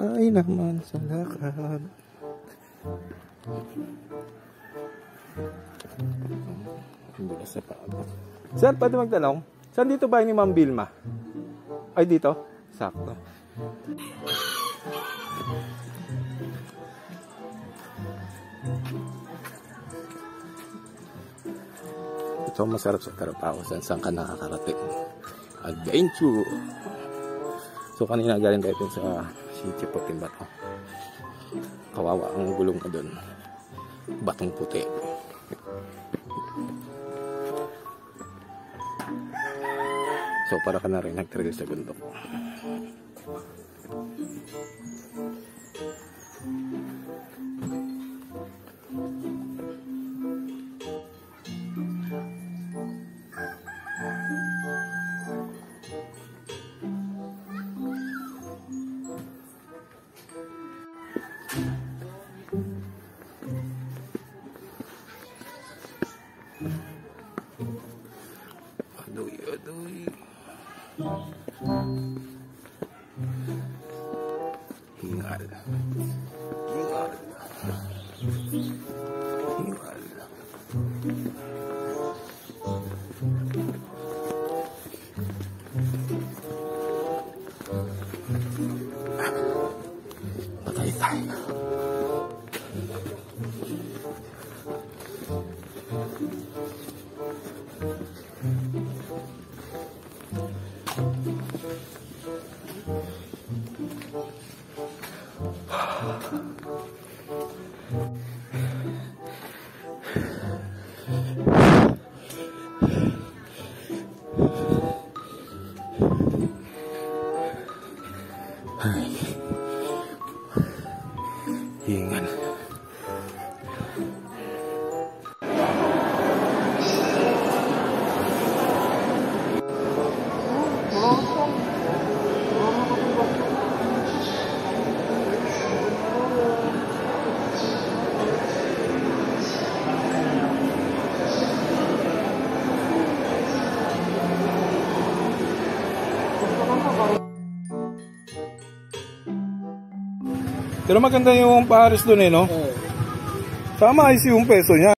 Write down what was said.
Tayo naman sa lakad. Hindi sa paabot. Sir, pwede magtanong? Saan dito ba ni Ma'am Vilma? Ay, dito? Sakto. Ito masarap sa Tarapaw. Saan saan ka nakakarating? Adventure! So kanina galing tayo sa City Puting Bato. Kawawa ang gulong ko dun. Batong puti. So para ka na rin nag-trail sa bundok. Aduh, aduh. Hingal. Hingal. Hingal. Patay tayo. ยิง Pero maganda yung Paris doon eh, no? Sama ayos yung peso niya.